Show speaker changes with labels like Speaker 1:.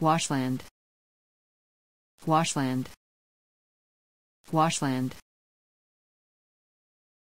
Speaker 1: Washland. Washland. Washland.